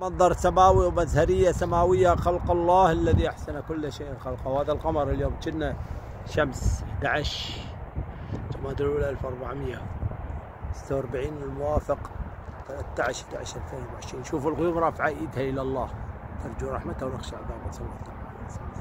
منظر سماوي ومزهرية سماوية خلق الله الذي أحسن كل شيء خلقه. وهذا القمر اليوم كنا شمس 11 جماد الأولى 1446 الموافق. 13 11 2020 شوفوا الغيوم رافعة إيدها إلى الله. نرجو رحمته ونخشى عذابه صلى الله عليه وسلم.